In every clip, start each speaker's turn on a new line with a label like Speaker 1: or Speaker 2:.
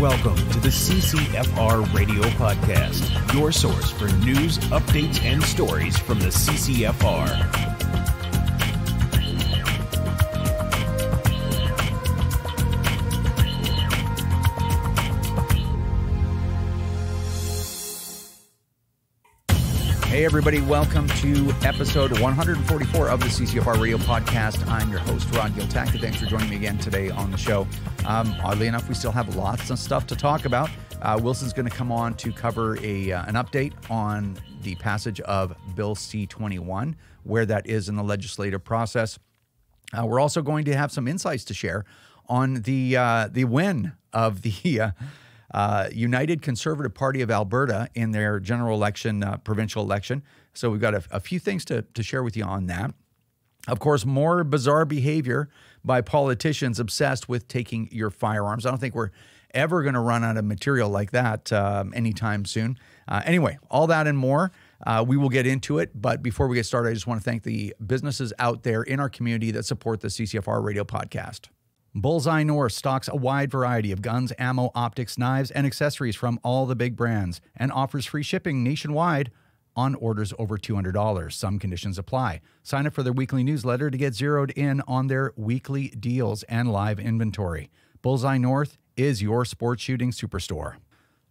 Speaker 1: Welcome to the CCFR Radio Podcast, your source for news, updates, and stories from the CCFR.
Speaker 2: Hey, everybody, welcome to episode 144 of the CCFR Radio Podcast. I'm your host, Rod Giltaca. Thanks for joining me again today on the show. Um, oddly enough, we still have lots of stuff to talk about. Uh, Wilson's going to come on to cover a uh, an update on the passage of Bill C 21, where that is in the legislative process. Uh, we're also going to have some insights to share on the uh, the win of the uh, United Conservative Party of Alberta in their general election, uh, provincial election. So we've got a, a few things to, to share with you on that. Of course, more bizarre behavior by politicians obsessed with taking your firearms. I don't think we're ever going to run out of material like that um, anytime soon. Uh, anyway, all that and more. Uh, we will get into it. But before we get started, I just want to thank the businesses out there in our community that support the CCFR radio podcast. Bullseye North stocks a wide variety of guns, ammo, optics, knives, and accessories from all the big brands and offers free shipping nationwide on orders over $200. Some conditions apply. Sign up for their weekly newsletter to get zeroed in on their weekly deals and live inventory. Bullseye North is your sports shooting superstore.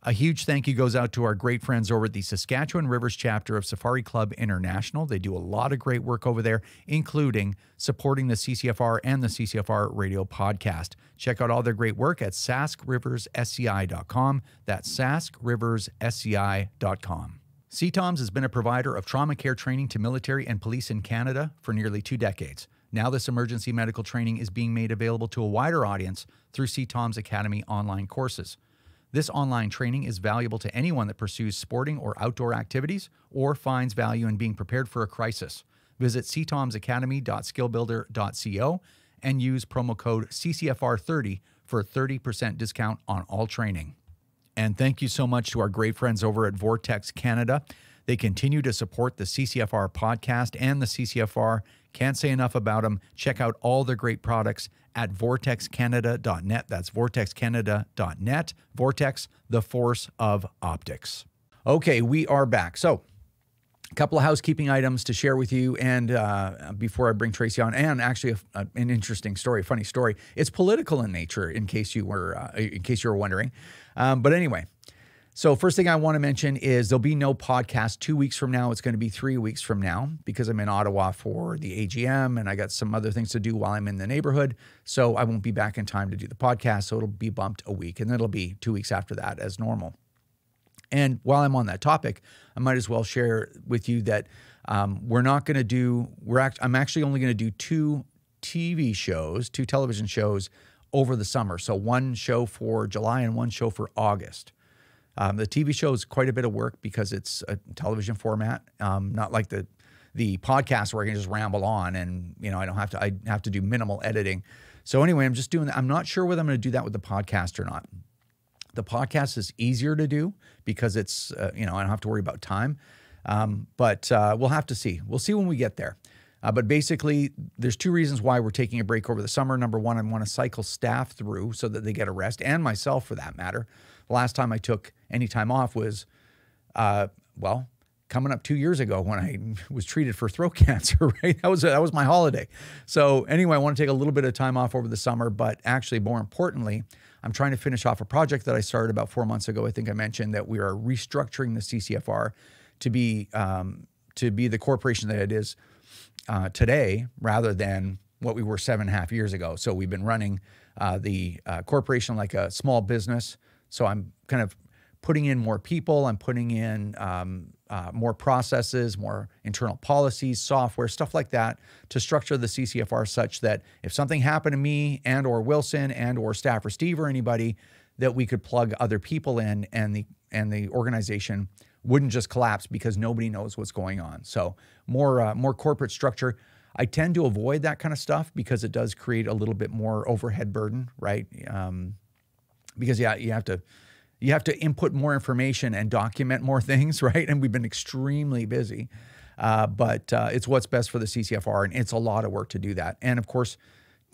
Speaker 2: A huge thank you goes out to our great friends over at the Saskatchewan Rivers chapter of Safari Club International. They do a lot of great work over there, including supporting the CCFR and the CCFR radio podcast. Check out all their great work at saskriversSCI.com. That's saskriversSCI.com. CTOMS has been a provider of trauma care training to military and police in Canada for nearly two decades. Now, this emergency medical training is being made available to a wider audience through CTOMS Academy online courses. This online training is valuable to anyone that pursues sporting or outdoor activities or finds value in being prepared for a crisis. Visit ctomsacademy.skillbuilder.co and use promo code CCFR30 for a 30% discount on all training. And thank you so much to our great friends over at Vortex Canada. They continue to support the CCFR podcast and the CCFR. Can't say enough about them. Check out all their great products at vortexcanada.net. That's vortexcanada.net. Vortex, the force of optics. Okay, we are back. So, a couple of housekeeping items to share with you, and uh, before I bring Tracy on, and actually a, a, an interesting story, funny story. It's political in nature, in case you were uh, in case you were wondering. Um, but anyway, so, first thing I want to mention is there'll be no podcast two weeks from now. It's going to be three weeks from now because I'm in Ottawa for the AGM and I got some other things to do while I'm in the neighborhood. So, I won't be back in time to do the podcast. So, it'll be bumped a week and then it'll be two weeks after that as normal. And while I'm on that topic, I might as well share with you that um, we're not going to do, we're act, I'm actually only going to do two TV shows, two television shows over the summer. So, one show for July and one show for August. Um, the TV show is quite a bit of work because it's a television format, um, not like the the podcast where I can just ramble on and you know I don't have to I have to do minimal editing. So anyway, I'm just doing that. I'm not sure whether I'm going to do that with the podcast or not. The podcast is easier to do because it's uh, you know I don't have to worry about time, um, but uh, we'll have to see. We'll see when we get there. Uh, but basically, there's two reasons why we're taking a break over the summer. Number one, I want to cycle staff through so that they get a rest, and myself for that matter. Last time I took any time off was, uh, well, coming up two years ago when I was treated for throat cancer. Right, that was that was my holiday. So anyway, I want to take a little bit of time off over the summer, but actually, more importantly, I'm trying to finish off a project that I started about four months ago. I think I mentioned that we are restructuring the CCFR to be um, to be the corporation that it is uh, today, rather than what we were seven and a half years ago. So we've been running uh, the uh, corporation like a small business. So I'm kind of putting in more people. I'm putting in um, uh, more processes, more internal policies, software, stuff like that to structure the CCFR such that if something happened to me and or Wilson and or staff or Steve or anybody, that we could plug other people in and the and the organization wouldn't just collapse because nobody knows what's going on. So more uh, more corporate structure. I tend to avoid that kind of stuff because it does create a little bit more overhead burden, right? Um, because yeah, you have to you have to input more information and document more things, right? And we've been extremely busy, uh, but uh, it's what's best for the CCFR, and it's a lot of work to do that. And of course,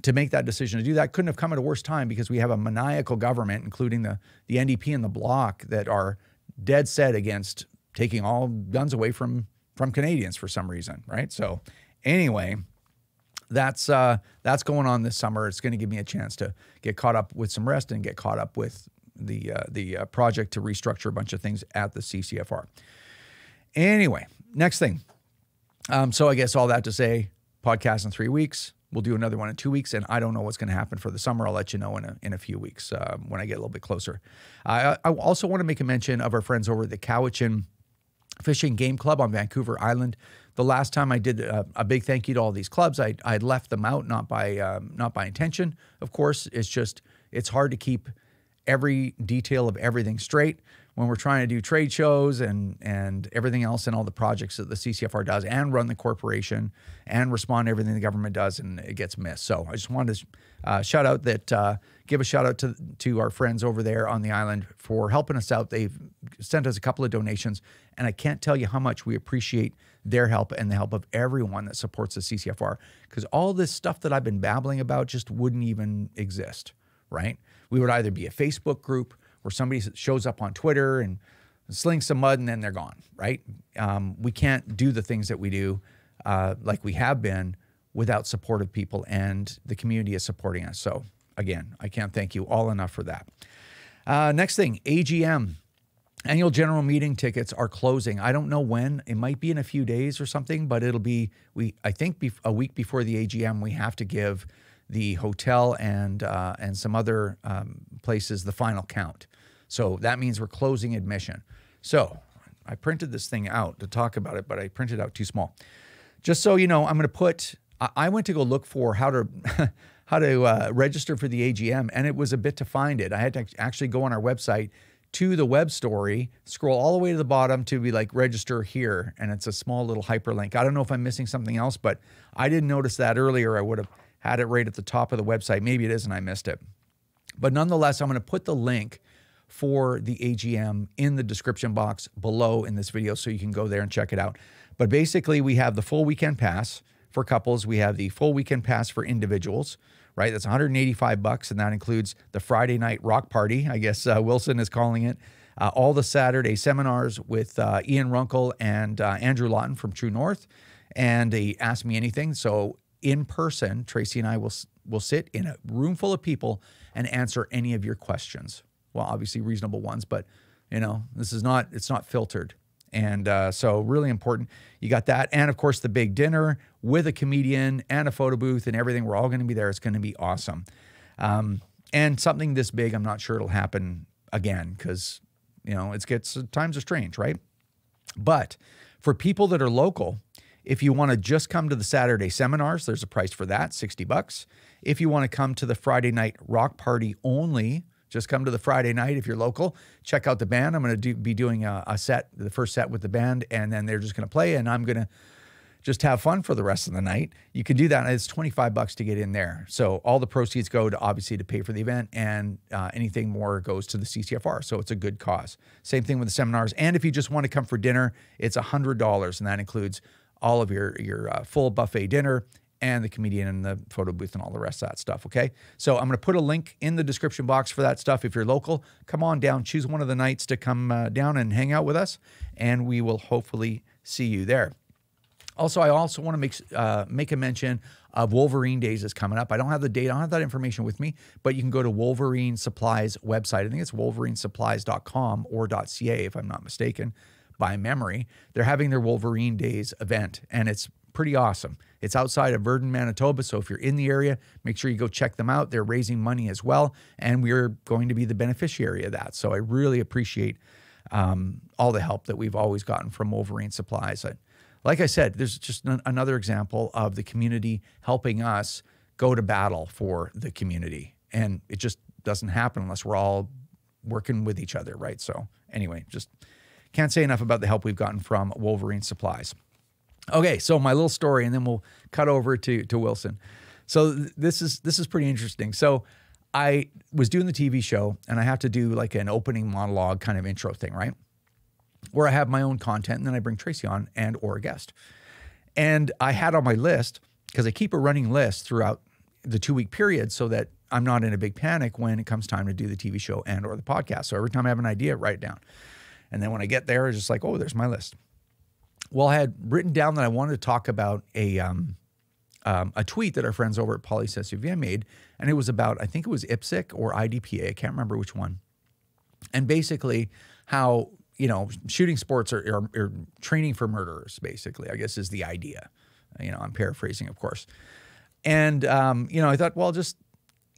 Speaker 2: to make that decision to do that couldn't have come at a worse time because we have a maniacal government, including the the NDP and the Bloc, that are dead set against taking all guns away from from Canadians for some reason, right? So anyway, that's uh, that's going on this summer. It's going to give me a chance to get caught up with some rest and get caught up with the uh, the uh, project to restructure a bunch of things at the CCFR. Anyway, next thing. Um, so I guess all that to say, podcast in three weeks. We'll do another one in two weeks, and I don't know what's going to happen for the summer. I'll let you know in a, in a few weeks uh, when I get a little bit closer. I, I also want to make a mention of our friends over at the Cowichan Fish and Game Club on Vancouver Island. The last time I did a, a big thank you to all these clubs, I I left them out not by um, not by intention. Of course, it's just it's hard to keep every detail of everything straight when we're trying to do trade shows and and everything else and all the projects that the CCFR does and run the corporation and respond to everything the government does and it gets missed. So I just wanted to uh, shout out that uh, give a shout out to to our friends over there on the island for helping us out. They've sent us a couple of donations and I can't tell you how much we appreciate their help and the help of everyone that supports the CCFR because all this stuff that I've been babbling about just wouldn't even exist, right? We would either be a Facebook group where somebody shows up on Twitter and slings some mud and then they're gone, right? Um, we can't do the things that we do uh, like we have been without supportive people, and the community is supporting us. So, again, I can't thank you all enough for that. Uh, next thing, AGM. Annual general meeting tickets are closing. I don't know when. It might be in a few days or something, but it'll be we. I think a week before the AGM, we have to give the hotel and uh, and some other um, places the final count. So that means we're closing admission. So I printed this thing out to talk about it, but I printed out too small. Just so you know, I'm going to put. I went to go look for how to how to uh, register for the AGM, and it was a bit to find it. I had to actually go on our website to the web story, scroll all the way to the bottom to be like register here, and it's a small little hyperlink. I don't know if I'm missing something else, but I didn't notice that earlier. I would have had it right at the top of the website. Maybe it is, and I missed it. But nonetheless, I'm going to put the link for the AGM in the description box below in this video so you can go there and check it out. But basically, we have the full weekend pass for couples, we have the full weekend pass for individuals, right? That's 185 bucks, and that includes the Friday night rock party, I guess uh, Wilson is calling it. Uh, all the Saturday seminars with uh, Ian Runkle and uh, Andrew Lawton from True North, and they Ask Me Anything. So in person, Tracy and I will will sit in a room full of people and answer any of your questions. Well, obviously reasonable ones, but you know this is not it's not filtered. And uh, so, really important. You got that. And of course, the big dinner with a comedian and a photo booth and everything. We're all going to be there. It's going to be awesome. Um, and something this big, I'm not sure it'll happen again because, you know, it gets times are strange, right? But for people that are local, if you want to just come to the Saturday seminars, there's a price for that, 60 bucks. If you want to come to the Friday night rock party only, just come to the Friday night if you're local. Check out the band. I'm going to do, be doing a, a, set, the first set with the band, and then they're just going to play, and I'm going to just have fun for the rest of the night. You can do that. It's 25 bucks to get in there. So all the proceeds go to obviously to pay for the event, and uh, anything more goes to the CCFR. So it's a good cause. Same thing with the seminars. And if you just want to come for dinner, it's $100, and that includes all of your your uh, full buffet dinner and the comedian and the photo booth and all the rest of that stuff. Okay. So I'm going to put a link in the description box for that stuff. If you're local, come on down, choose one of the nights to come uh, down and hang out with us, and we will hopefully see you there. Also, I also want to make uh, make a mention of Wolverine Days is coming up. I don't have the date, I don't have that information with me, but you can go to Wolverine Supplies website. I think it's wolverinesupplies.com or .ca if I'm not mistaken by memory. They're having their Wolverine Days event, and it's pretty awesome. It's outside of Virden, Manitoba. So if you're in the area, make sure you go check them out. They're raising money as well, and we're going to be the beneficiary of that. So I really appreciate um, all the help that we've always gotten from Wolverine Supplies. I, like I said, there's just an, another example of the community helping us go to battle for the community. And it just doesn't happen unless we're all working with each other, right? So, anyway, just can't say enough about the help we've gotten from Wolverine Supplies. Okay, so my little story, and then we'll cut over to to Wilson. So th- this is this is pretty interesting. So I was doing the TV show, and I have to do like an opening monologue kind of intro thing, right? Where I have my own content, and then I bring Tracy on and or a guest. And I had on my list because I keep a running list throughout the two week period so that I'm not in a big panic when it comes time to do the TV show and or the podcast. So every time I have an idea, write it down. And then when I get there, it's just like, oh, there's my list. Well, I had written down that I wanted to talk about a um, um, a tweet that our friends over at PolySeSouvient made, and it was about I think it was IPSC or IDPA. I can't remember which one. And basically, how you know shooting sports are, are, are training for murderers. Basically, I guess is the idea. You know, I'm paraphrasing, of course. And um, you know, I thought, well, just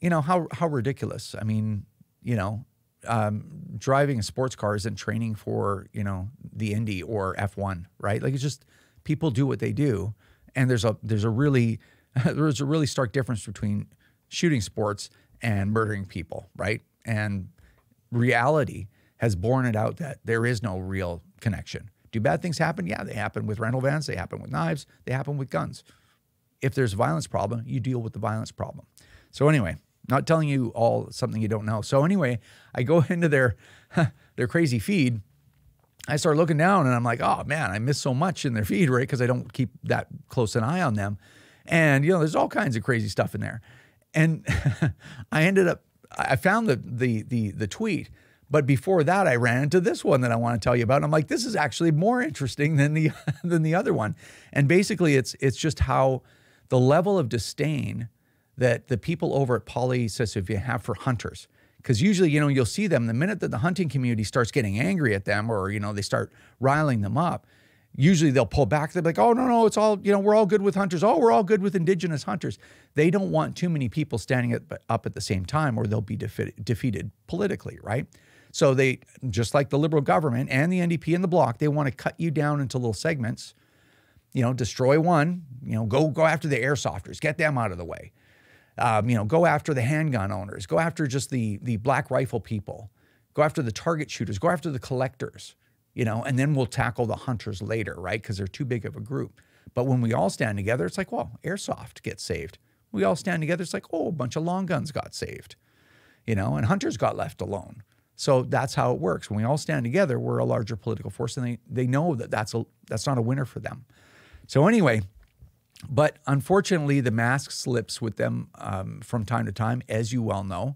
Speaker 2: you know, how how ridiculous. I mean, you know, um, driving a sports car isn't training for you know the Indy or F1, right? Like it's just people do what they do, and there's a there's a really there's a really stark difference between shooting sports and murdering people, right? And reality has borne it out that there is no real connection. Do bad things happen? Yeah, they happen with rental vans, they happen with knives, they happen with guns. If there's a violence problem, you deal with the violence problem. So anyway, not telling you all something you don't know. So anyway, I go into their their crazy feed. I start looking down and I'm like, oh man, I miss so much in their feed, right? Because I don't keep that close an eye on them. And you know, there's all kinds of crazy stuff in there. And I ended up I found the the the the tweet, but before that I ran into this one that I want to tell you about. And I'm like, this is actually more interesting than the than the other one. And basically it's it's just how the level of disdain that the people over at PolySeSouvient have for hunters. Because usually, you know, you'll see them the minute that the hunting community starts getting angry at them or, you know, they start riling them up, usually they'll pull back. They're like, oh, no, no, it's all, you know, we're all good with hunters. Oh, we're all good with indigenous hunters. They don't want too many people standing up at the same time or they'll be defeated politically, right? So they, just like the liberal government and the NDP and the bloc, they want to cut you down into little segments, you know, destroy one, you know, go, go after the airsofters, get them out of the way. Um, you know, go after the handgun owners, go after just the the black rifle people, go after the target shooters, go after the collectors, you know, and then we'll tackle the hunters later, right? Because they're too big of a group. But when we all stand together, it's like, well, airsoft gets saved. We all stand together, it's like, oh, a bunch of long guns got saved, you know, and hunters got left alone. So that's how it works. When we all stand together, we're a larger political force, and they they know that that's a that's not a winner for them. So anyway, but unfortunately, the mask slips with them um, from time to time, as you well know.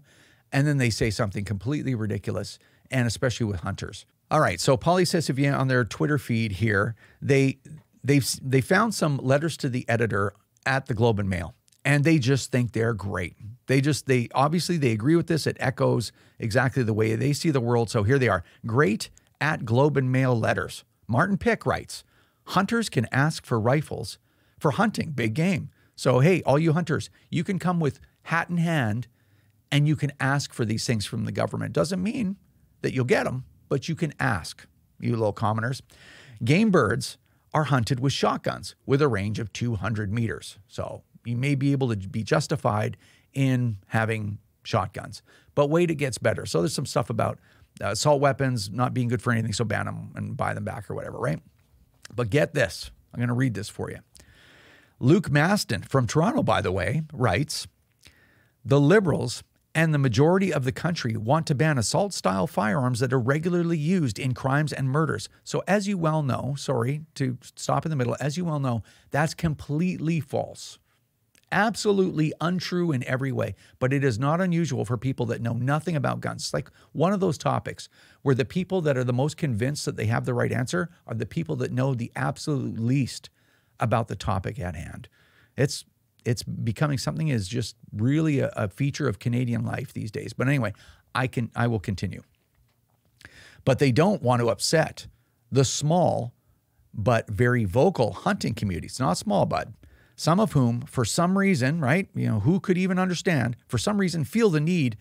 Speaker 2: And then they say something completely ridiculous, and especially with hunters. All right, so PolySeSouvient on their Twitter feed here, they they've they found some letters to the editor at the Globe and Mail, and they just think they're great. They just they obviously they agree with this. It echoes exactly the way they see the world. So here they are, great at Globe and Mail letters. Martin Pick writes, hunters can ask for rifles for hunting big game. So, hey, all you hunters, you can come with hat in hand and you can ask for these things from the government. Doesn't mean that you'll get them, but you can ask, you little commoners. Game birds are hunted with shotguns with a range of 200 meters. So, you may be able to be justified in having shotguns. But wait, it gets better. So, there's some stuff about uh, assault weapons not being good for anything, so ban them and buy them back or whatever, right? But get this I'm going to read this for you. Luke Maston from Toronto, by the way, writes The Liberals and the majority of the country want to ban assault style firearms that are regularly used in crimes and murders. So, as you well know, sorry to stop in the middle, as you well know, that's completely false. Absolutely untrue in every way, but it is not unusual for people that know nothing about guns. It's like one of those topics where the people that are the most convinced that they have the right answer are the people that know the absolute least about the topic at hand. It's it's becoming something is just really a, a feature of Canadian life these days. But anyway, I can I will continue. But they don't want to upset the small but very vocal hunting community. It's not small, bud. Some of whom, for some reason, right, you know, who could even understand, for some reason, feel the need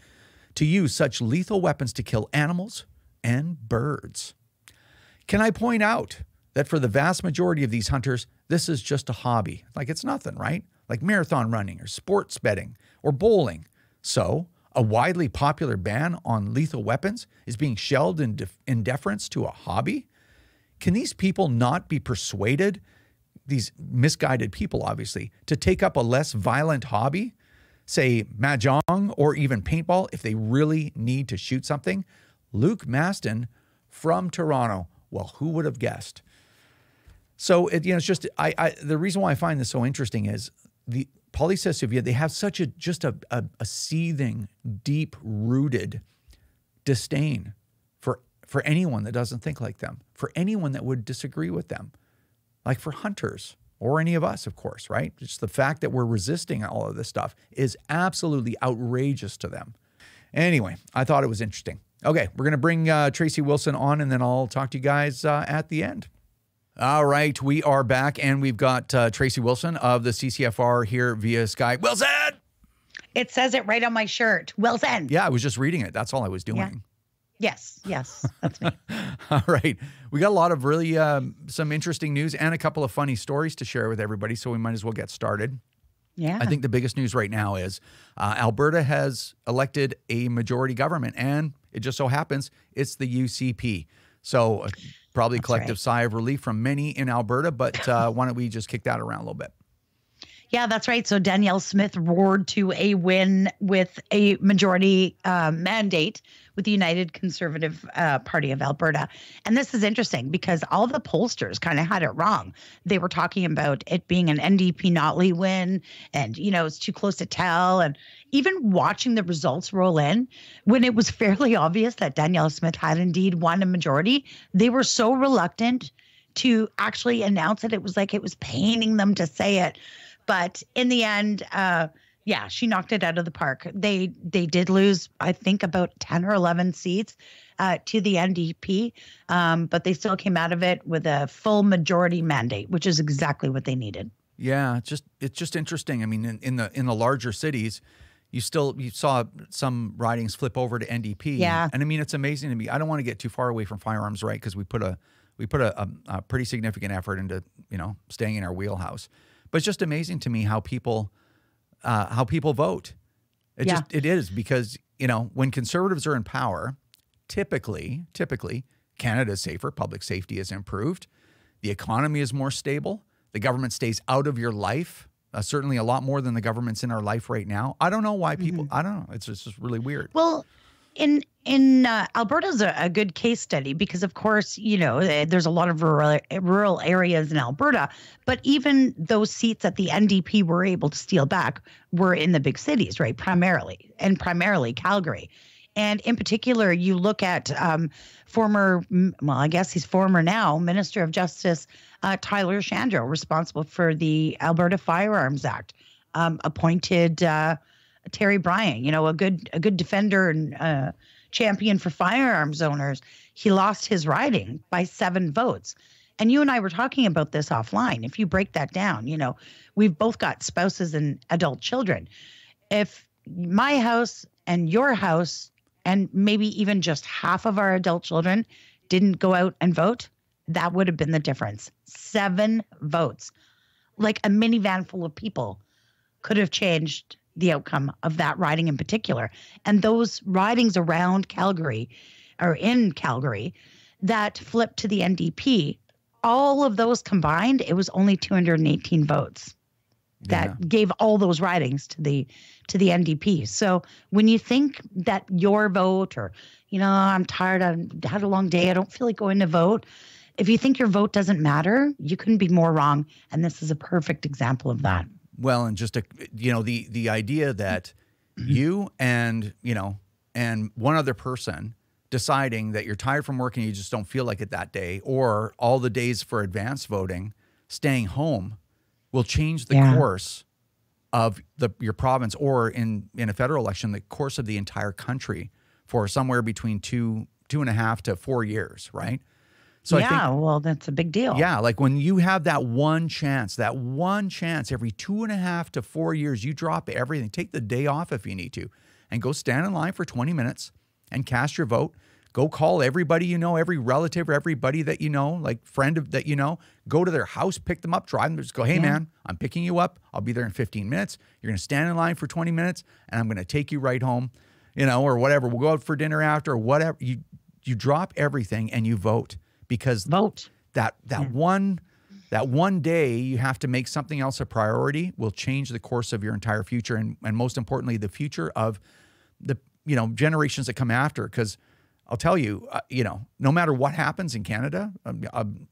Speaker 2: to use such lethal weapons to kill animals and birds. Can I point out that for the vast majority of these hunters, this is just a hobby. Like it's nothing, right? Like marathon running or sports betting or bowling. So, a widely popular ban on lethal weapons is being shelved in, def- in deference to a hobby? Can these people not be persuaded, these misguided people obviously, to take up a less violent hobby, say mahjong or even paintball, if they really need to shoot something? Luke Maston from Toronto. Well, who would have guessed? So it, you know, it's just I, I the reason why I find this so interesting is the PolySeSouvient, they have such a just a, a, a seething, deep rooted disdain for for anyone that doesn't think like them, for anyone that would disagree with them, like for hunters or any of us, of course, right? Just the fact that we're resisting all of this stuff is absolutely outrageous to them. Anyway, I thought it was interesting. Okay, we're going to bring uh, Tracy Wilson on and then I'll talk to you guys uh, at the end. All right, we are back and we've got uh, Tracy Wilson of the CCFR here via Skype. Wilson!
Speaker 3: It says it right on my shirt. Wilson.
Speaker 2: Yeah, I was just reading it. That's all I was doing.
Speaker 3: Yeah. Yes, yes, that's me.
Speaker 2: all right. We got a lot of really um, some interesting news and a couple of funny stories to share with everybody, so we might as well get started.
Speaker 3: Yeah.
Speaker 2: I think the biggest news right now is uh, Alberta has elected a majority government, and it just so happens it's the UCP. So, uh, probably
Speaker 3: That's
Speaker 2: collective
Speaker 3: right.
Speaker 2: sigh of relief from many in Alberta, but uh, why don't we just kick that around a little bit?
Speaker 3: Yeah, that's right. So Danielle Smith roared to a win with a majority uh, mandate with the United Conservative uh, Party of Alberta. And this is interesting because all the pollsters kind of had it wrong. They were talking about it being an NDP Notley win and, you know, it's too close to tell. And even watching the results roll in, when it was fairly obvious that Danielle Smith had indeed won a majority, they were so reluctant to actually announce it. It was like it was paining them to say it but in the end uh yeah she knocked it out of the park they they did lose i think about 10 or 11 seats uh, to the ndp um, but they still came out of it with a full majority mandate which is exactly what they needed
Speaker 2: Yeah, it's just it's just interesting. I mean, in, in the in the larger cities, you still you saw some ridings flip over to NDP.
Speaker 3: Yeah.
Speaker 2: and I mean it's amazing to me. I don't want to get too far away from firearms, right? Because we put a we put a, a, a pretty significant effort into you know staying in our wheelhouse. But it's just amazing to me how people uh, how people vote. It
Speaker 3: Yeah.
Speaker 2: just it is because you know when conservatives are in power, typically typically Canada's safer, public safety is improved, the economy is more stable, the government stays out of your life. Uh, certainly a lot more than the government's in our life right now. I don't know why people. I don't know. It's just, it's just really weird.
Speaker 3: Well, in in uh, Alberta's a, a good case study because, of course, you know eh, there's a lot of rural rural areas in Alberta, but even those seats that the NDP were able to steal back were in the big cities, right? Primarily, and primarily Calgary. And in particular, you look at um, former, well, I guess he's former now, Minister of Justice uh, Tyler Shandro, responsible for the Alberta Firearms Act, um, appointed uh, Teri Bryant, you know, a good a good defender and uh, champion for firearms owners. He lost his riding by seven votes. And you and I were talking about this offline. If you break that down, you know, we've both got spouses and adult children. If my house and your house and maybe even just half of our adult children didn't go out and vote, that would have been the difference. Seven votes. Like a minivan full of people could have changed the outcome of that riding in particular. And those ridings around Calgary or in Calgary that flipped to the NDP, all of those combined, it was only 218 votes that gave all those ridings to the to the NDP. So when you think that your vote or you know I'm tired I had a long day I don't feel like going to vote if you think your vote doesn't matter you couldn't be more wrong and this is a perfect example of that.
Speaker 2: Well, and just a, you know the the idea that you and you know and one other person deciding that you're tired from work and you just don't feel like it that day, or all the days for advance voting, staying home, will change the
Speaker 3: Yeah.
Speaker 2: course of the your province, or in in a federal election, the course of the entire country for somewhere between two two and a half to four years, right? So I think
Speaker 3: yeah, well that's a big deal.
Speaker 2: yeah, like when you have that one chance, that one chance every two and a half to four years, you drop everything, take the day off if you need to, and go stand in line for 20 minutes and cast your vote. Go call everybody you know, every relative or everybody that you know, like friend of, that you know. Go to their house, pick them up, drive them. Just go, hey man, I'm picking you up. I'll be there in 15 minutes. You're gonna stand in line for 20 minutes, and I'm gonna take you right home, you know, or whatever. We'll go out for dinner after, or whatever. You you drop everything and you vote because
Speaker 3: Vote.
Speaker 2: that that one that one day you have to make something else a priority will change the course of your entire future and and most importantly the future of the you know generations that come after because I'll tell you uh, you know no matter what happens in Canada um, um,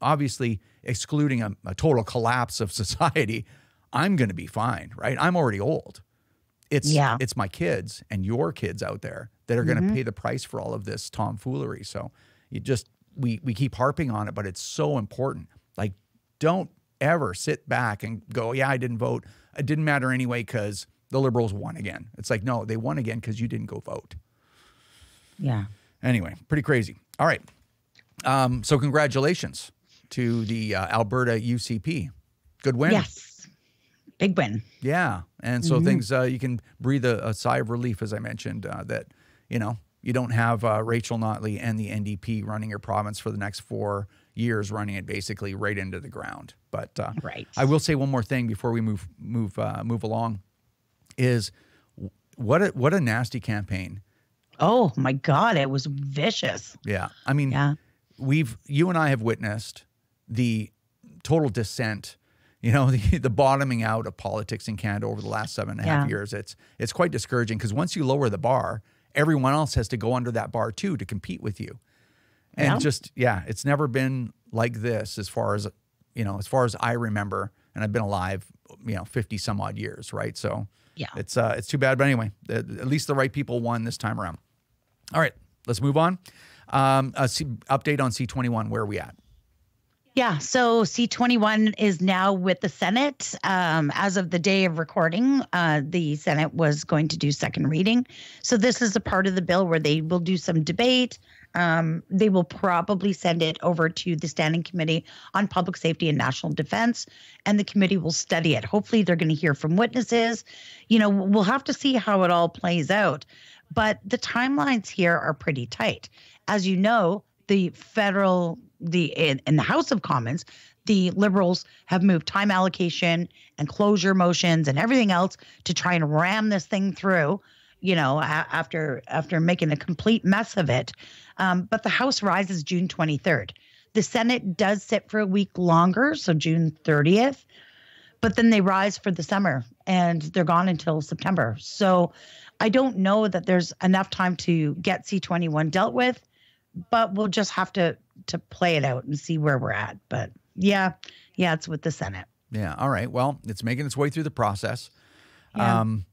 Speaker 2: obviously excluding a, a total collapse of society I'm going to be fine, right? I'm already old. It's
Speaker 3: Yeah.
Speaker 2: it's my kids and your kids out there that are going to pay the price for all of this tomfoolery. So you just we we keep harping on it, but it's so important. Like don't ever sit back and go, "Yeah, I didn't vote. It didn't matter anyway cuz the liberals won again." It's like, "No, they won again cuz you didn't go vote."
Speaker 3: Yeah.
Speaker 2: Anyway, pretty crazy. All right. Um, so congratulations to the uh, Alberta UCP. Good win.
Speaker 3: Yes. Big win.
Speaker 2: Yeah. And so things, uh, you can breathe a, a sigh of relief, as I mentioned, uh, that, you know, you don't have uh, Rachel Notley and the NDP running your province for the next four years, running it basically right into the ground. But uh,
Speaker 3: Right.
Speaker 2: I will say one more thing before we move move uh, move along, is what a, what a nasty campaign.
Speaker 3: Oh my God. It was vicious.
Speaker 2: Yeah. I mean,
Speaker 3: Yeah.
Speaker 2: we've you and I have witnessed the total descent, you know, the, the bottoming out of politics in Canada over the last seven and a half
Speaker 3: Yeah.
Speaker 2: years. It's it's quite discouraging because once you lower the bar, everyone else has to go under that bar too to compete with you. And
Speaker 3: Yeah.
Speaker 2: just yeah, it's never been like this as far as you know, as far as I remember, and I've been alive, you know, fifty some odd years, right? So
Speaker 3: Yeah.
Speaker 2: it's uh, it's too bad, but anyway, at least the right people won this time around. All right, let's move on. Um, a C- update on C21. Where are we at?
Speaker 3: Yeah, so C21 is now with the Senate. Um, as of the day of recording, uh, the Senate was going to do second reading. So this is a part of the bill where they will do some debate. Um, they will probably send it over to the Standing Committee on Public Safety and National Defense, and the committee will study it. Hopefully, they're going to hear from witnesses. You know, we'll have to see how it all plays out. But the timelines here are pretty tight. As you know, the federal the in, in the House of Commons, the Liberals have moved time allocation and closure motions and everything else to try and ram this thing through. You know, after after making a complete mess of it, um, but the House rises June 23rd. The Senate does sit for a week longer, so June 30th, but then they rise for the summer and they're gone until September. So I don't know that there's enough time to get C21 dealt with, but we'll just have to to play it out and see where we're at. But yeah, yeah, it's with the Senate.
Speaker 2: Yeah. All right. Well, it's making its way through the process.
Speaker 3: Yeah.
Speaker 2: Um,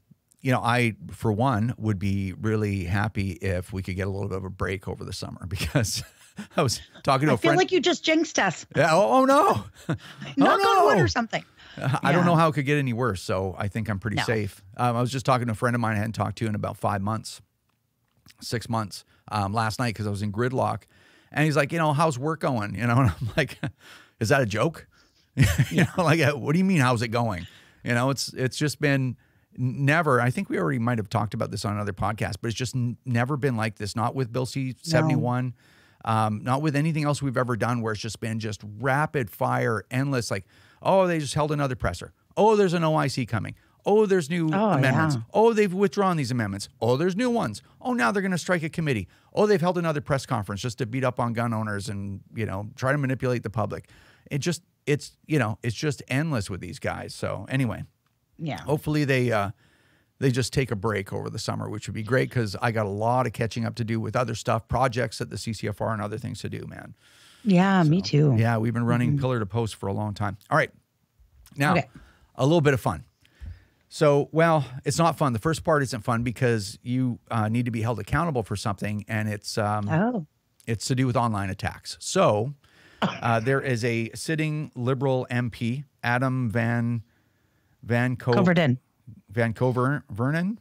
Speaker 2: you know, I, for one, would be really happy if we could get a little bit of a break over the summer because I was talking to
Speaker 3: I
Speaker 2: a
Speaker 3: feel like you just jinxed us.
Speaker 2: yeah, oh, oh, no.
Speaker 3: Knock on wood
Speaker 2: no.
Speaker 3: or something.
Speaker 2: I don't know how it could get any worse. So I think I'm pretty
Speaker 3: No.
Speaker 2: safe. Um, I was just talking to a friend of mine I hadn't talked to in about five months, six months um, last night because I was in gridlock. And he's like, you know, how's work going? You know, and I'm like, is that a joke? you know, like, uh, what do you mean, how's it going? You know, it's it's just been never. I think we already might have talked about this on another podcast, but it's just never been like this. Not with Bill C seventy one. Um, not with anything else we've ever done where it's just been just rapid fire, endless, like, oh, they just held another presser. Oh, there's an OIC coming. Oh, there's new
Speaker 3: Oh,
Speaker 2: amendments.
Speaker 3: yeah.
Speaker 2: Oh, they've withdrawn these amendments. Oh, there's new ones. Oh, now they're going to strike a committee. Oh, they've held another press conference just to beat up on gun owners and, you know, try to manipulate the public. It just, it's, you know, it's just endless with these guys. So, anyway,
Speaker 3: Yeah.
Speaker 2: hopefully they, uh, they just take a break over the summer, which would be great because I got a lot of catching up to do with other stuff, projects at the CCFR and other things to do, man.
Speaker 3: Yeah, me too.
Speaker 2: Yeah, we've been running pillar to post for a long time. All right. Now,
Speaker 3: Okay.
Speaker 2: a little bit of fun. So, well, it's not fun. The first part isn't fun because you uh, need to be held accountable for something, and it's um,
Speaker 3: Oh.
Speaker 2: it's to do with online attacks. So, uh, there is a sitting Liberal MP, Adam Van Van Co-
Speaker 3: Coverden.
Speaker 2: Van Cover Vernon.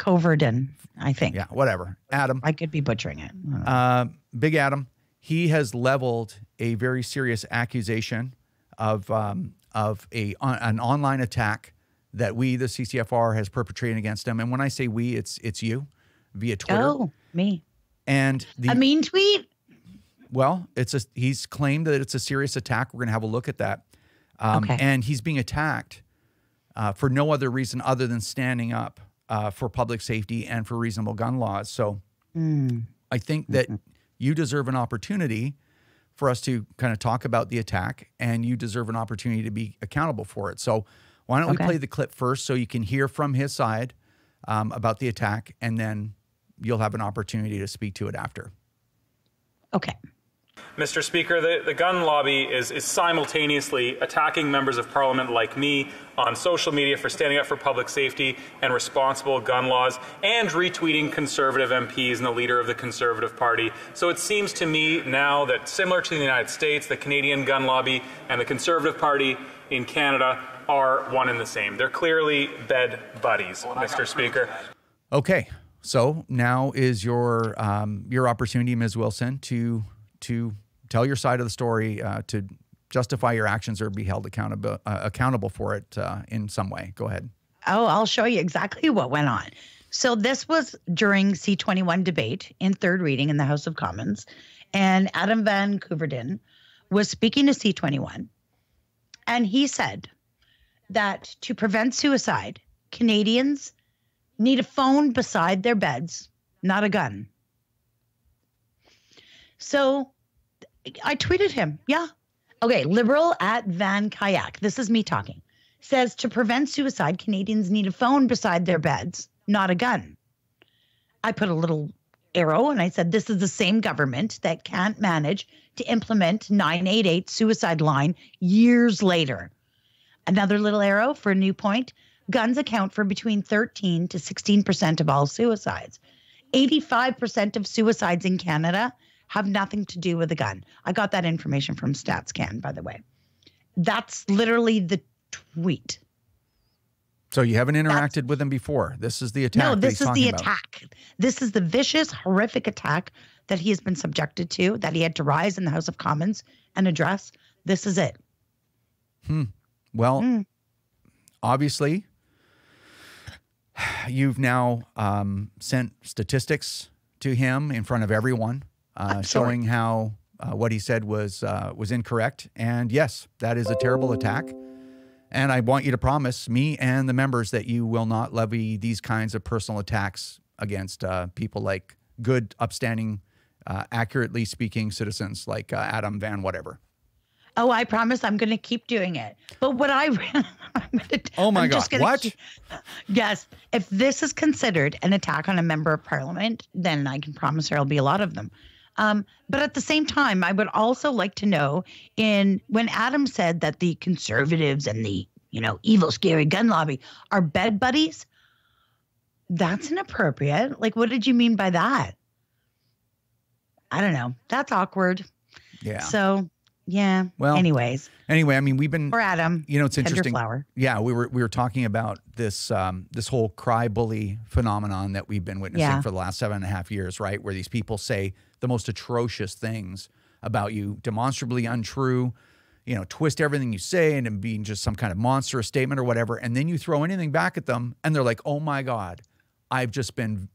Speaker 3: Coverden, I think.
Speaker 2: Yeah, whatever. Adam.
Speaker 3: I could be butchering it.
Speaker 2: Uh, Big Adam, he has leveled a very serious accusation of um, of a on, an online attack that we, the CCFR, has perpetrated against him. And when I say we, it's it's you via Twitter.
Speaker 3: Oh, me.
Speaker 2: And the
Speaker 3: A mean tweet?
Speaker 2: well, it's a he's claimed that it's a serious attack. We're going to have a look at that. Um,
Speaker 3: Okay.
Speaker 2: And he's being attacked uh, for no other reason other than standing up uh, for public safety and for reasonable gun laws. So I think that you deserve an opportunity for us to kind of talk about the attack, and you deserve an opportunity to be accountable for it. So why don't
Speaker 3: Okay.
Speaker 2: we play the clip first so you can hear from his side um, about the attack, and then you'll have an opportunity to speak to it after.
Speaker 3: Okay.
Speaker 4: Mr. Speaker, the, the gun lobby is, is simultaneously attacking members of parliament like me on social media for standing up for public safety and responsible gun laws and retweeting conservative MPs and the leader of the Conservative Party. So it seems to me now that similar to the United States, the Canadian gun lobby and the Conservative Party in Canada are one and the same. They're clearly bed buddies, Mr. Speaker.
Speaker 2: Okay, so now is your um, your opportunity, Ms. Wilson, to to tell your side of the story, uh, to justify your actions or be held accountable uh, accountable for it uh, in some way. Go ahead.
Speaker 3: Oh, I'll show you exactly what went on. So this was during C21 debate in third reading in the House of Commons, and Adam Van Koeverden was speaking to C21, and he said that to prevent suicide, Canadians need a phone beside their beds, not a gun. So I tweeted him. Yeah. Okay. Liberal at Van Kayak. This is me talking. Says to prevent suicide, Canadians need a phone beside their beds, not a gun. I put a little arrow and I said, This is the same government that can't manage to implement 988 suicide line years later. Another little arrow for a new point guns account for between 13 to 16% of all suicides. 85% of suicides in Canada have nothing to do with a gun. I got that information from StatsCan, by the way. That's literally the tweet.
Speaker 2: So you haven't interacted That's, with him before. This is the attack.
Speaker 3: No, this is the
Speaker 2: about.
Speaker 3: attack. This is the vicious, horrific attack that he has been subjected to, that he had to rise in the House of Commons and address. This is it.
Speaker 2: Hmm. Well, mm. obviously, you've now um, sent statistics to him in front of everyone uh, showing how uh, what he said was uh, was incorrect. And yes, that is a terrible attack. And I want you to promise me and the members that you will not levy these kinds of personal attacks against uh, people like good, upstanding, uh, accurately speaking citizens like uh, Adam Van whatever.
Speaker 3: Oh, I promise I'm going to keep doing it. But what I,
Speaker 2: to, oh my I'm God, what?
Speaker 3: Keep, yes, if this is considered an attack on a member of parliament, then I can promise there'll be a lot of them. Um, but at the same time, I would also like to know in when Adam said that the conservatives and the you know evil, scary gun lobby are bed buddies. That's inappropriate. Like, what did you mean by that? I don't know. That's awkward.
Speaker 2: Yeah.
Speaker 3: So yeah. Well, anyways.
Speaker 2: Anyway, I mean, we've been
Speaker 3: or Adam.
Speaker 2: You know, it's interesting.
Speaker 3: Flower.
Speaker 2: Yeah, we were we were talking about this um, this whole cry bully phenomenon that we've been witnessing yeah. for the last seven and a half years, right? Where these people say the most atrocious things about you, demonstrably untrue, you know, twist everything you say and being just some kind of monstrous statement or whatever, and then you throw anything back at them, and they're like, "Oh my God, I've just been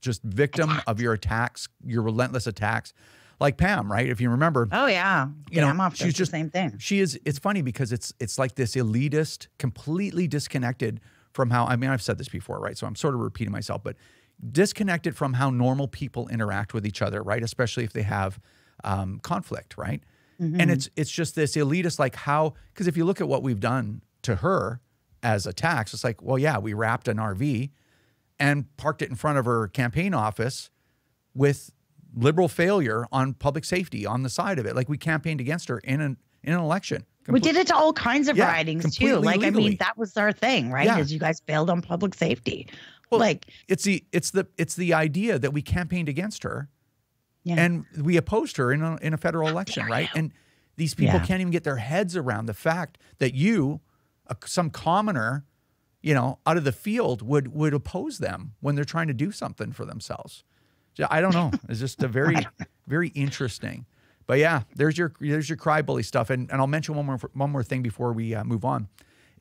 Speaker 2: just victim of your attacks, your relentless attacks." Like Pam, right? If you remember.
Speaker 3: Oh yeah, you yeah, know, off she's just the same thing.
Speaker 2: She is. It's funny because it's it's like this elitist, completely disconnected from how. I mean, I've said this before, right? So I'm sort of repeating myself, but disconnected from how normal people interact with each other, right? Especially if they have um, conflict, right? Mm-hmm. And it's it's just this elitist, like how because if you look at what we've done to her as a tax, it's like, well, yeah, we wrapped an RV and parked it in front of her campaign office with liberal failure on public safety on the side of it. Like we campaigned against her in an in an election.
Speaker 3: we did it to all kinds of yeah, ridings too. Like legally. I mean, that was our thing, right? Yeah. Is you guys failed on public safety. Well, like
Speaker 2: it's the it's the it's the idea that we campaigned against her, yeah. and we opposed her in a in a federal election, right? And these people yeah. can't even get their heads around the fact that you, uh, some commoner, you know, out of the field would would oppose them when they're trying to do something for themselves. I don't know. It's just a very, very interesting. But yeah, there's your there's your cry bully stuff. And and I'll mention one more one more thing before we uh, move on,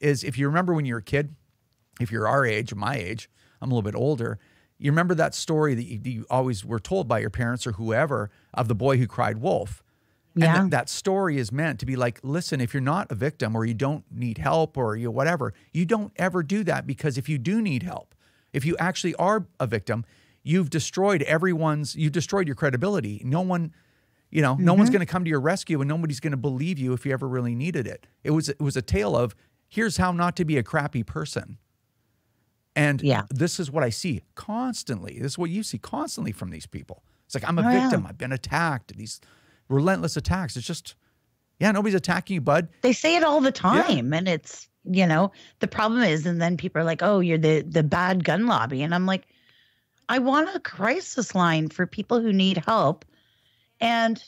Speaker 2: is if you remember when you were a kid, if you're our age my age, I'm a little bit older. You remember that story that you, you always were told by your parents or whoever of the boy who cried wolf.
Speaker 3: Yeah.
Speaker 2: And th- that story is meant to be like, listen, if you're not a victim or you don't need help or you whatever, you don't ever do that because if you do need help, if you actually are a victim, you've destroyed everyone's you've destroyed your credibility no one you know mm-hmm. no one's mm-hmm. going to come to your rescue and nobody's going to believe you if you ever really needed it it was it was a tale of here's how not to be a crappy person and
Speaker 3: yeah.
Speaker 2: this is what i see constantly this is what you see constantly from these people it's like i'm a oh, victim yeah. i've been attacked these relentless attacks. It's just, yeah, nobody's attacking you, bud.
Speaker 3: They say it all the time, and it's you know the problem is, and then people are like, "Oh, you're the the bad gun lobby," and I'm like, I want a crisis line for people who need help, and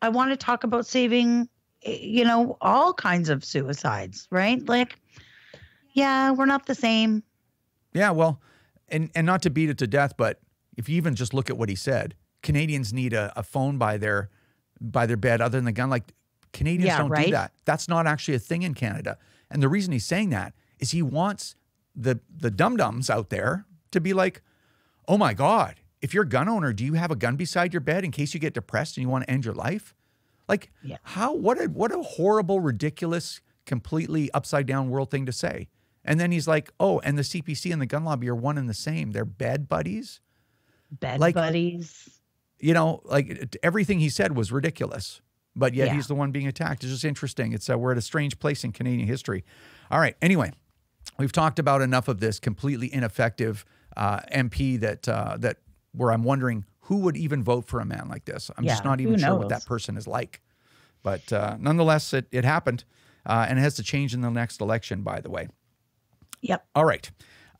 Speaker 3: I want to talk about saving, eh, you know, all kinds of suicides, right? Like, yeah, we're not the same.
Speaker 2: Yeah, well, and and not to beat it to death, but if you even just look at what he said, Canadians need a, a phone by their by their bed other than the gun. Like Canadians
Speaker 3: Yeah,
Speaker 2: don't do that. That's not actually a thing in Canada. And the reason he's saying that is he wants the the dum dums out there to be like, oh my God, if you're a gun owner, do you have a gun beside your bed in case you get depressed and you want to end your life? Like
Speaker 3: Yeah.
Speaker 2: how what a what a horrible, ridiculous, completely upside down world thing to say. And then he's like, oh, and the CPC and the gun lobby are one and the same. They're bed buddies
Speaker 3: Bed
Speaker 2: Like-
Speaker 3: buddies.
Speaker 2: you know, like everything he said was ridiculous, but yet
Speaker 3: Yeah.
Speaker 2: he's the one being attacked. It's just interesting. It's uh, we're at a strange place in Canadian history. All right. Anyway, we've talked about enough of this completely ineffective uh, MP that uh, that where I'm wondering who would even vote for a man like this. I'm just not even sure what that person is like. But uh, nonetheless, it it happened, uh, and it has to change in the next election. By the way.
Speaker 3: Yep.
Speaker 2: All right.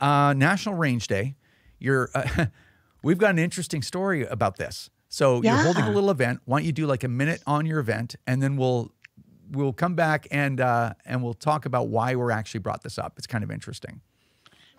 Speaker 2: Uh, National Range Day. You're, uh, we've got an interesting story about this. So you're holding a little event. Why don't you do like a minute on your event, and then we'll we'll come back and uh, and we'll talk about why we're actually brought this up. It's kind of interesting.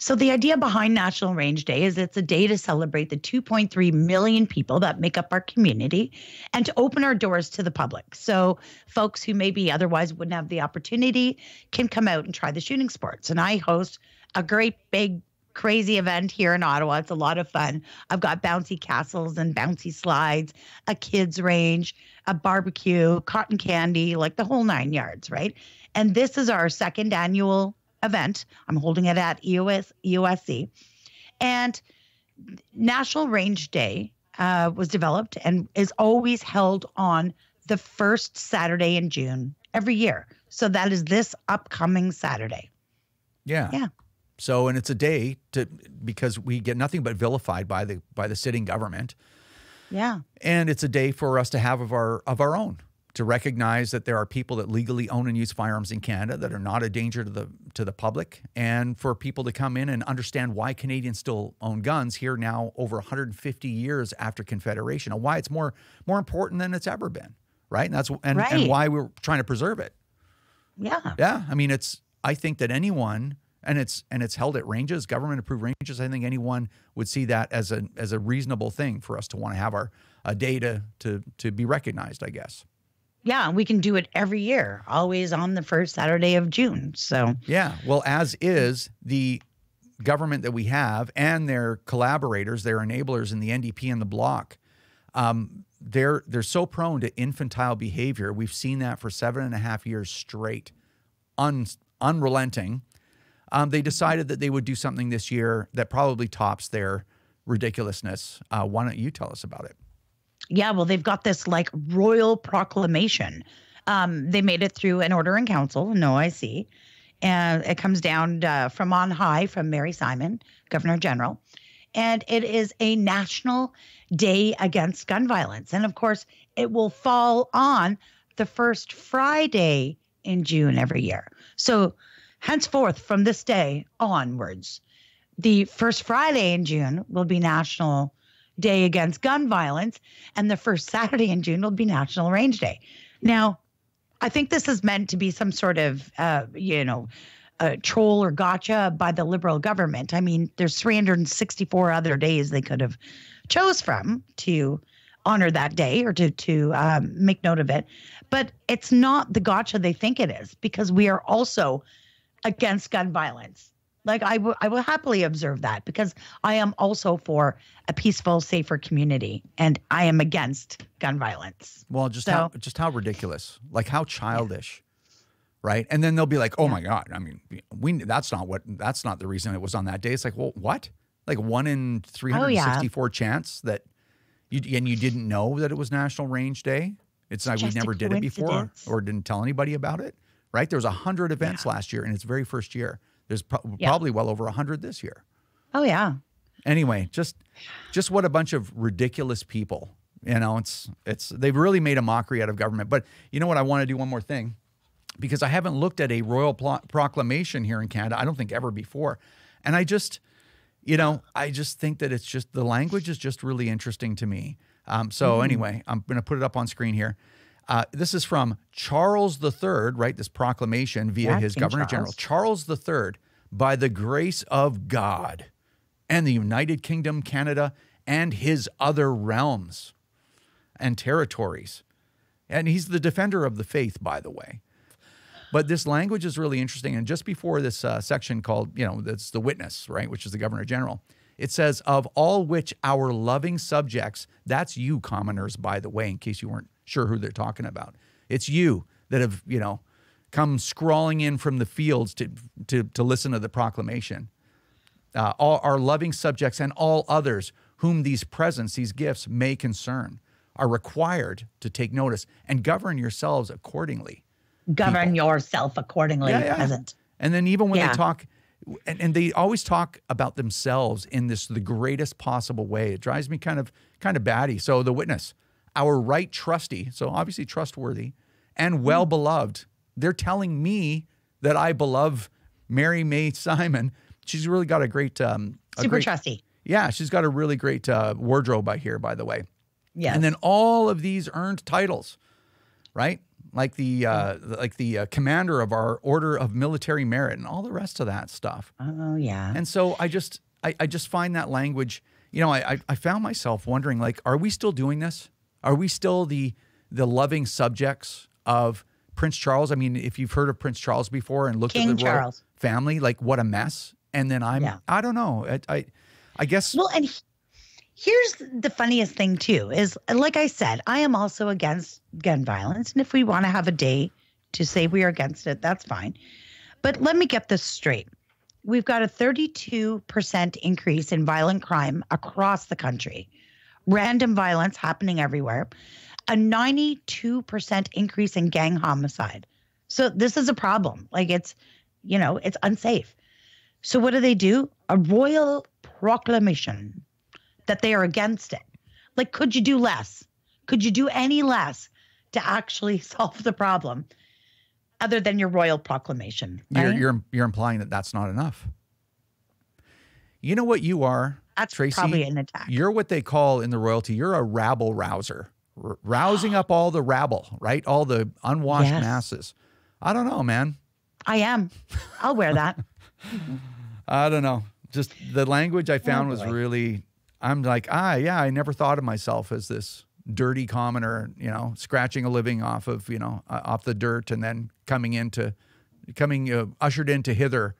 Speaker 3: So the idea behind National Range Day is it's a day to celebrate the 2.3 million people that make up our community and to open our doors to the public. So folks who maybe otherwise wouldn't have the opportunity can come out and try the shooting sports. And I host a great big crazy event here in Ottawa. It's a lot of fun. I've got bouncy castles and bouncy slides, a kids range, a barbecue, cotton candy, like the whole 9 yards, right? And this is our second annual event. I'm holding it at EOS EOSC. And National Range Day uh, was developed and is always held on the first Saturday in June every year. So that is this upcoming Saturday.
Speaker 2: Yeah.
Speaker 3: Yeah.
Speaker 2: So and it's a day to because we get nothing but vilified by the by the sitting government.
Speaker 3: Yeah.
Speaker 2: and it's a day for us to have of our of our own to recognize that there are people that legally own and use firearms in Canada that are not a danger to the to the public and for people to come in and understand why Canadians still own guns here now over 150 years after Confederation and why it's more more important than it's ever been right? And that's and, and why we're trying to preserve it.
Speaker 3: Yeah.
Speaker 2: yeah I mean it's I think that anyone and it's and it's held at ranges government approved ranges I think anyone would see that as a as a reasonable thing for us to want to have our a day to to to be recognized I guess
Speaker 3: Yeah. We can do it every year, always on the first Saturday of June. So,
Speaker 2: Yeah. Well, as is the government that we have and their collaborators, their enablers in the NDP and the bloc. Um, they're they're so prone to infantile behavior. We've seen that for seven and a half years straight, un, unrelenting. Um, they decided that they would do something this year that probably tops their ridiculousness. Uh, why don't you tell us about it?
Speaker 3: Yeah, well, they've got this like royal proclamation. Um, they made it through an order in council, no I see. And it comes down uh, from on high from Mary Simon, Governor General. And it is a national day against gun violence. And of course, it will fall on the first Friday in June every year. So, henceforth, from this day onwards, the first Friday in June will be National Day Against Gun Violence, and the first Saturday in June will be National Range Day. Now, I think this is meant to be some sort of, uh, you know, a troll or gotcha by the Liberal government. I mean, there's 364 other days they could have chose from to honor that day or to to um, make note of it, but it's not the gotcha they think it is because we are also against gun violence. Like I will, I will happily observe that because I am also for a peaceful, safer community, and I am against gun violence.
Speaker 2: Well, just
Speaker 3: So-
Speaker 2: how just how ridiculous, like how childish, right? And then they'll be like, "Oh my god!" I mean, we that's not what that's not the reason it was on that day. It's like, well, what? Like one in three hundred oh, sixty-four chance that you and you didn't know that it was National Range Day. It's like we never did it before or didn't tell anybody about it, right? There was a hundred events last year in its very first year. There's pro-
Speaker 3: Yeah.
Speaker 2: probably well over a hundred this year.
Speaker 3: Oh yeah,
Speaker 2: Anyway, just just what a bunch of ridiculous people You know, it's it's they've really made a mockery out of government. But you know what? I want to do one more thing because I haven't looked at a royal proclamation here in Canada. I don't think ever before, and I just, you know, I just think that it's just the language is just really interesting to me. Um, so mm-hmm. anyway, I'm going to put it up on screen here. Uh, this is from Charles III, right? This proclamation via yeah, his King Governor Charles. General Charles III, by the grace of God and the United Kingdom, Canada, and his other realms and territories. And he's the defender of the faith, by the way. But this language is really interesting. And just before this uh, section called, you know, that's the witness, right, which is the Governor General, it says, of all which our loving subjects, that's you, commoners, by the way, in case you weren't sure who they're talking about. It's you that have, you know, come scrawling in from the fields to, to, to listen to the proclamation. Uh, all our loving subjects and all others whom these presents, these gifts may concern, are required to take notice and govern yourselves accordingly.
Speaker 3: Govern people. yourself accordingly, yeah, yeah. peasant.
Speaker 2: And then even when yeah. they talk, and, and, they always talk about themselves in this the greatest possible way. It drives me kind of kind of batty. So the witness, our right trusty, so obviously trustworthy and well beloved. They're telling me that I beloved Mary May Simon. She's really got a great um,
Speaker 3: a super great, trusty.
Speaker 2: Yeah, she's got a really great uh, wardrobe I hear, by the way. Yeah. And then all of these earned titles, right? Like the uh, like the uh, commander of our Order of Military Merit and all the rest of that stuff.
Speaker 3: Oh yeah.
Speaker 2: And so I just I, I just find that language. You know, I I found myself wondering like, are we still doing this? Are we still the the loving subjects of Prince Charles? I mean, if you've heard of Prince Charles before and looked King at the royal family, like what a mess. And then I'm yeah. I don't know. I, I I guess.
Speaker 3: Well, and here's the funniest thing too is like I said, I am also against gun violence, and if we want to have a day to say we are against it, that's fine. But let me get this straight. We've got a 32% increase in violent crime across the country, random violence happening everywhere, a 92% increase in gang homicide. So this is a problem. Like it's, you know, it's unsafe. So what do they do? A royal proclamation that they are against it. Like, could you do less? Could you do any less to actually solve the problem other than your royal proclamation?
Speaker 2: Right? You're, you're, you're implying that that's not enough. You know what you are,
Speaker 3: that's
Speaker 2: Tracy?
Speaker 3: probably an attack.
Speaker 2: You're what they call in the royalty. You're a rabble rouser, R- rousing up all the rabble, right? All the unwashed yes. masses. I don't know, man.
Speaker 3: I am. I'll wear that.
Speaker 2: I don't know just the language I oh, found oh, was really. I'm like, ah, yeah, I never thought of myself as this dirty commoner, you know, scratching a living off of, you know, uh, off the dirt and then coming into, coming uh, ushered into hither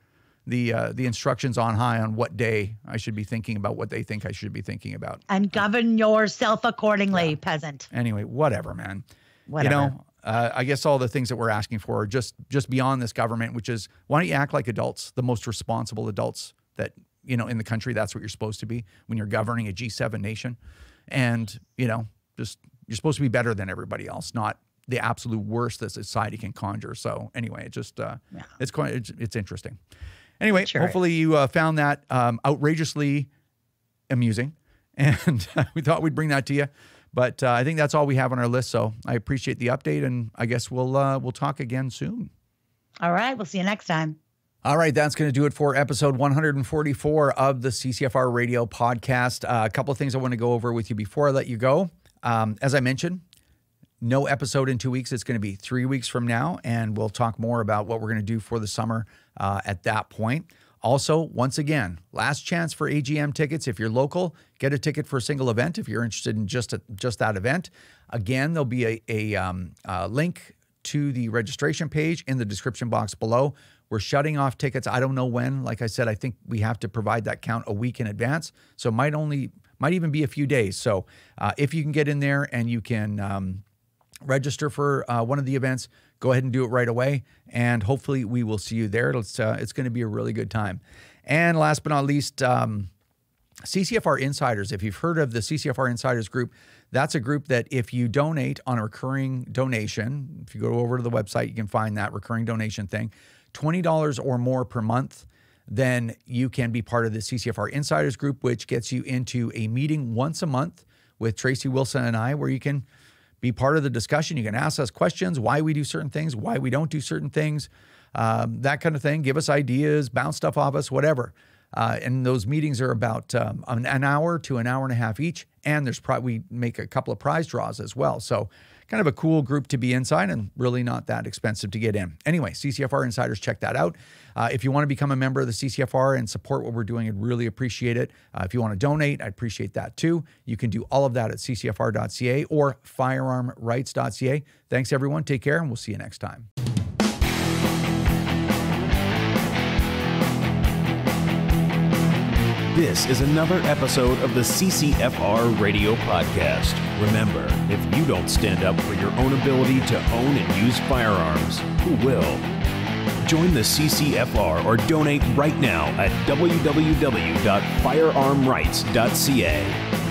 Speaker 2: the uh, the instructions on high on what day I should be thinking about what they think I should be thinking about.
Speaker 3: And govern yourself accordingly, yeah. peasant.
Speaker 2: Anyway, whatever, man. Whatever. You know, uh, I guess all the things that we're asking for are just just beyond this government, which is why don't you act like adults, the most responsible adults that you know in the country that's what you're supposed to be when you're governing a G7 nation and you know just you're supposed to be better than everybody else not the absolute worst that society can conjure so anyway it just uh, yeah. it's quite it's, it's interesting anyway sure hopefully you uh, found that um, outrageously amusing and we thought we'd bring that to you but uh, I think that's all we have on our list so I appreciate the update and I guess we'll uh, we'll talk again soon
Speaker 3: all right we'll see you next time
Speaker 2: all right, that's going to do it for episode 144 of the CCFR Radio podcast. Uh, a couple of things I want to go over with you before I let you go. Um, as I mentioned, no episode in two weeks. It's going to be three weeks from now, and we'll talk more about what we're going to do for the summer uh, at that point. Also, once again, last chance for AGM tickets. If you're local, get a ticket for a single event. If you're interested in just a, just that event, again, there'll be a, a, um, link to the registration page in the description box below. We're shutting off tickets. I don't know when. Like I said, I think we have to provide that count a week in advance. So might only might even be a few days. So uh, if you can get in there and you can um, register for uh, one of the events, go ahead and do it right away. And hopefully we will see you there. It's uh, it's going to be a really good time. And last but not least. Um, CCFR Insiders, if you've heard of the CCFR Insiders group, that's a group that if you donate on a recurring donation, if you go over to the website, you can find that recurring donation thing. $20 or more per month, then you can be part of the CCFR Insiders Group, which gets you into a meeting once a month with Tracy Wilson and I, where you can be part of the discussion. You can ask us questions, why we do certain things, why we don't do certain things, um, that kind of thing. Give us ideas, bounce stuff off us, whatever. Uh, and those meetings are about um, an, hour to an hour and a half each. And there's pro- we make a couple of prize draws as well. So kind of a cool group to be inside and really not that expensive to get in. Anyway, CCFR Insiders, check that out. Uh, if you want to become a member of the CCFR and support what we're doing, I'd really appreciate it. Uh, if you want to donate, I appreciate that too. You can do all of that at ccfr.ca or firearmrights.ca. Thanks, everyone. Take care, and we'll see you next time.
Speaker 1: This is another episode of the CCFR Radio Podcast. Remember, if you don't stand up for your own ability to own and use firearms, who will? Join the CCFR or donate right now at www.firearmrights.ca.